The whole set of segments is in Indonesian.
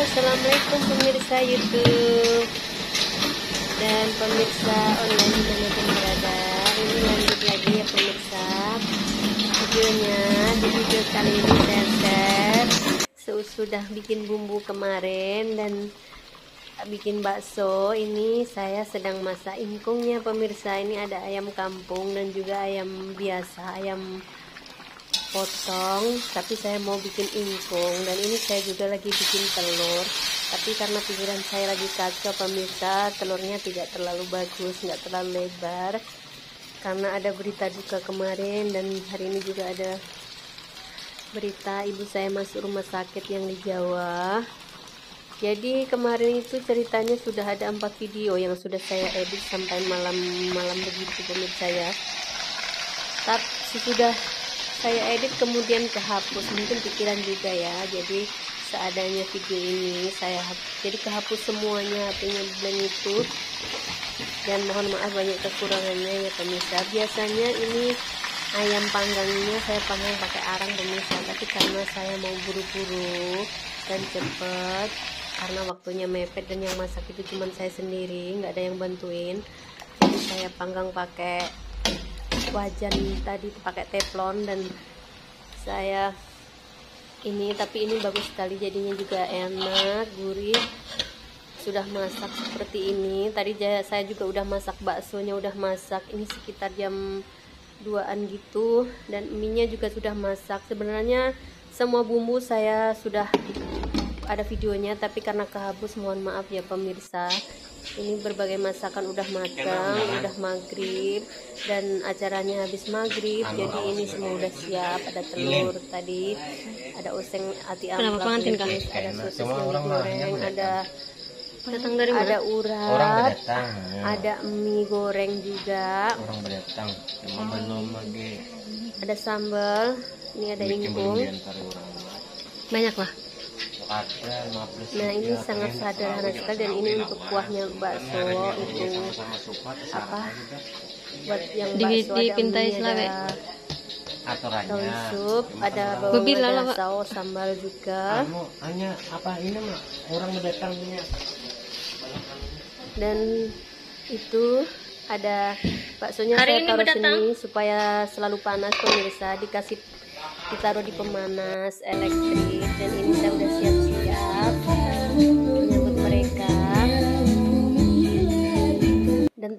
Assalamualaikum pemirsa YouTube dan pemirsa online di mana pun berada. Ini lanjut lagi ya pemirsa videonya. Di video kali ini saya share sesudah bikin bumbu kemarin dan bikin bakso. Ini saya sedang masak ingkungnya pemirsa. Ini ada ayam kampung dan juga ayam biasa, ayam potong tapi saya mau bikin ingkung. Dan ini saya juga lagi bikin telur. Tapi karena pikiran saya lagi kacau pemirsa telurnya tidak terlalu bagus nggak terlalu lebar. Karena ada berita duka kemarin dan hari ini juga ada berita ibu saya masuk rumah sakit yang di Jawa. Jadi kemarin itu ceritanya sudah ada empat video yang sudah saya edit sampai malam-malam begitu pemirsa ya. Tapi sudah saya edit kemudian kehapus. Mungkin pikiran juga ya. Jadi seadanya video ini saya jadi kehapus semuanya artinya blank itu. Dan mohon maaf banyak kekurangannya ya pemirsa. Biasanya ini ayam panggangnya saya panggang pakai arang pemirsa. Tapi karena saya mau buru-buru dan cepet karena waktunya mepet dan yang masak itu cuma saya sendiri nggak ada yang bantuin jadi saya panggang pakai wajan tadi pakai teflon dan saya ini tapi ini bagus sekali jadinya juga enak gurih. Sudah masak seperti ini. Tadi saya juga udah masak baksonya udah masak. Ini sekitar jam 2an gitu. Dan mie nya juga sudah masak. Sebenarnya semua bumbu saya sudah ada videonya tapi karena kehabis mohon maaf ya pemirsa ini berbagai masakan udah matang udah maghrib dan acaranya habis maghrib jadi ini semua udah siap ada telur tadi ada oseng ati ampla ada sosis yang digoreng ada datang. Dari mana? ada urat ada mie goreng juga. Ada sambal ini ada ingkung. banyak lah Nah ini sangat sederhana sekali dan ini untuk kuahnya bakso itu apa? buat yang bakso di, ada mie ada daun sup ada bawang ada saus sambal juga. Hanya apa ini mah orang mendatangnya dan itu ada baksonya Hari saya taruh sini supaya selalu panas pemirsa. Dikasih ditaruh di pemanas elektrik dan ini saya udah siap-siap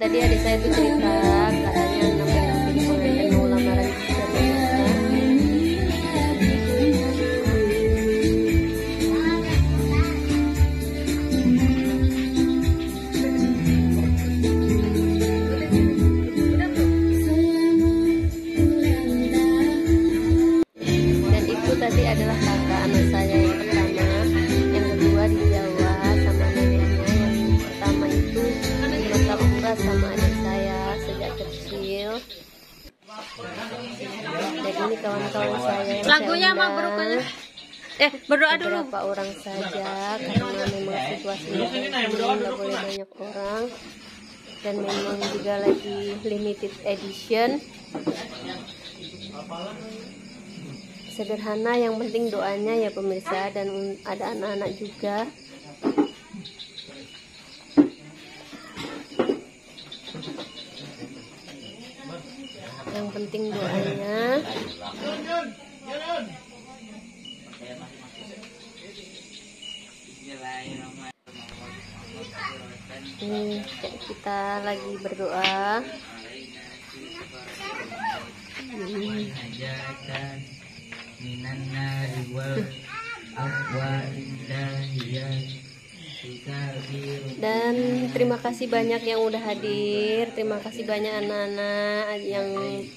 tadi adik saya itu cerita berdoa dulu. Beberapa orang saja karena memang situasinya nggak boleh banyak orang. Dan memang juga lagi limited edition. Sederhana yang penting doanya ya pemirsa dan ada anak-anak juga. Yang penting doanya ini kita lagi berdoa. Dan terima kasih banyak yang udah hadir. Terima kasih banyak anak-anak yang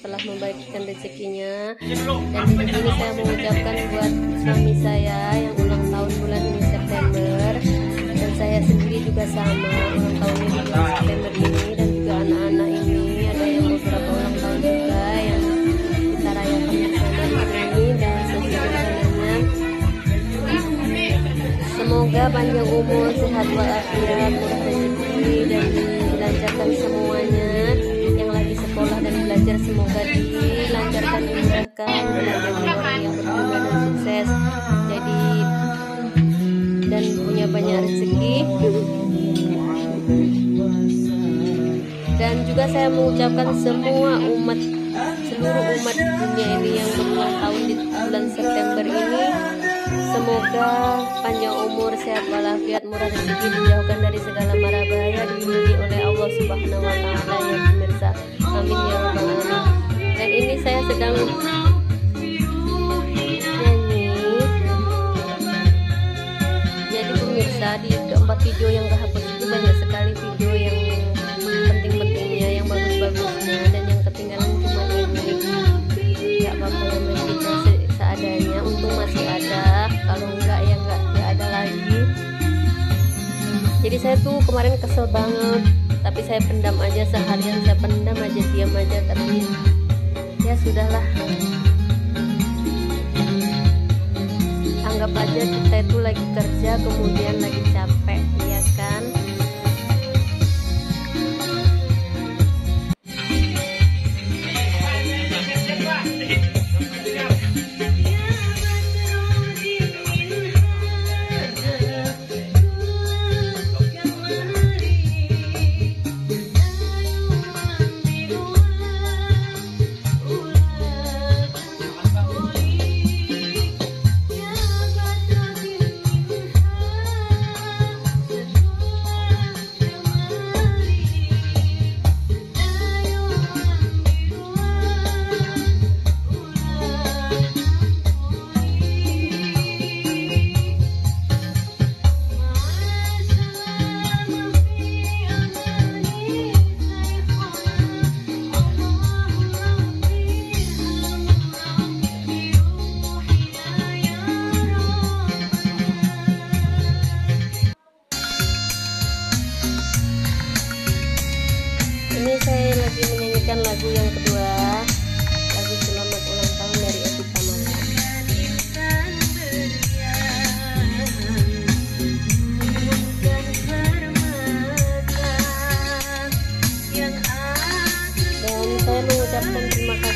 telah membagikan rezekinya. Dan di sini saya mengucapkan buat suami saya yang ulang tahun bulan ini saya sendiri juga sama ulang tahunnya di September ini dan juga anak-anak ini ada yang beberapa ulang tahun juga yang kita rayakan bersama di sini dan Semoga panjang umur, sehat walafiat, dan dilancarkan semuanya. Yang lagi sekolah dan belajar semoga dilancarkan dimudahkan, belajar juga saya mengucapkan semua umat seluruh umat dunia ini yang berulang tahun di bulan September ini. Semoga panjang umur sehat walafiat murah rezeki dijauhkan dari segala mara bahaya dilindungi oleh Allah Subhanahu wa taala. Ya pemirsa amin ya rabbal alamin. Dan ini saya sedang nyanyi. Jadi pemirsa di keempat video yang kehapus itu banyak sekali video yang saya tuh kemarin kesel banget. Tapi saya pendam aja seharian saya pendam aja diam aja. Tapi ya sudahlah. Anggap aja kita itu lagi kerja kemudian lagi capek ya kan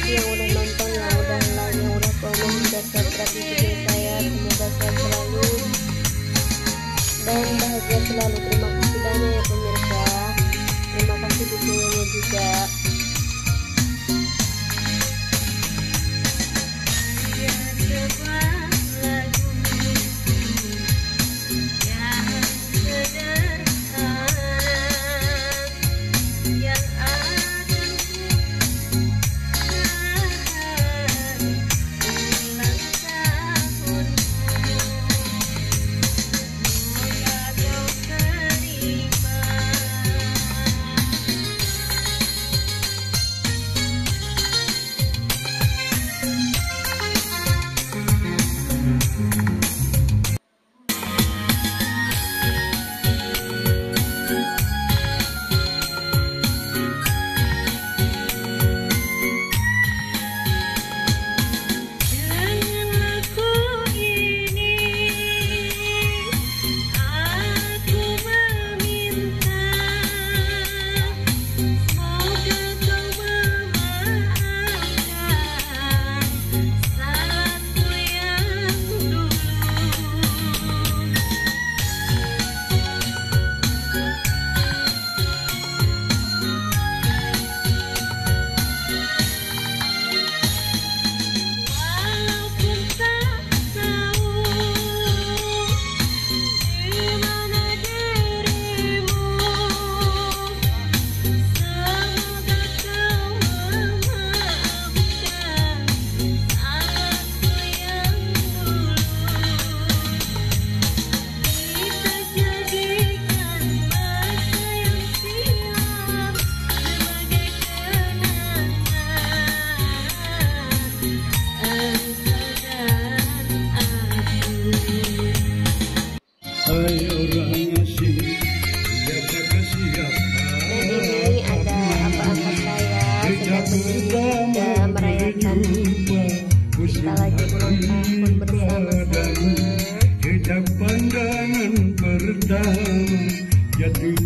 kasih yang udah nonton yang udah like yang udah komen udah subscribe di video saya. Semoga sehat selalu. Dan bahagia selalu. terima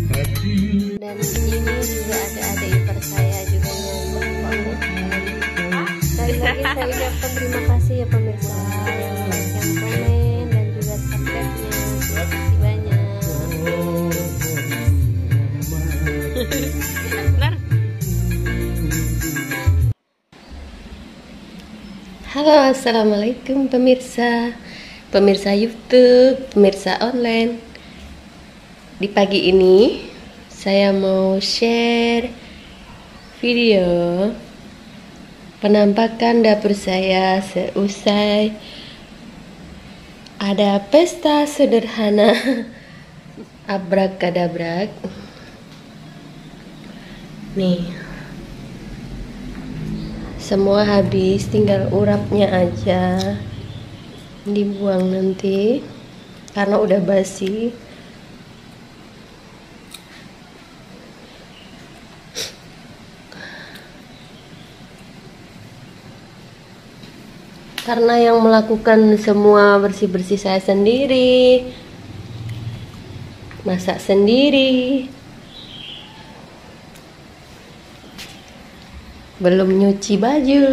dan ini juga ada adik ipar saya juga sekali lagi saya ucapkan terima kasih ya pemirsa yang komen dan juga subscribe terima kasih banyak. Halo assalamualaikum pemirsa. Pemirsa YouTube pemirsa online. Di pagi ini saya mau share video penampakan dapur saya seusai ada pesta sederhana abrakadabrak. Nih, semua habis tinggal urapnya aja dibuang nanti karena udah basi karena yang melakukan semua bersih-bersih saya sendiri. Masak sendiri. Belum nyuci baju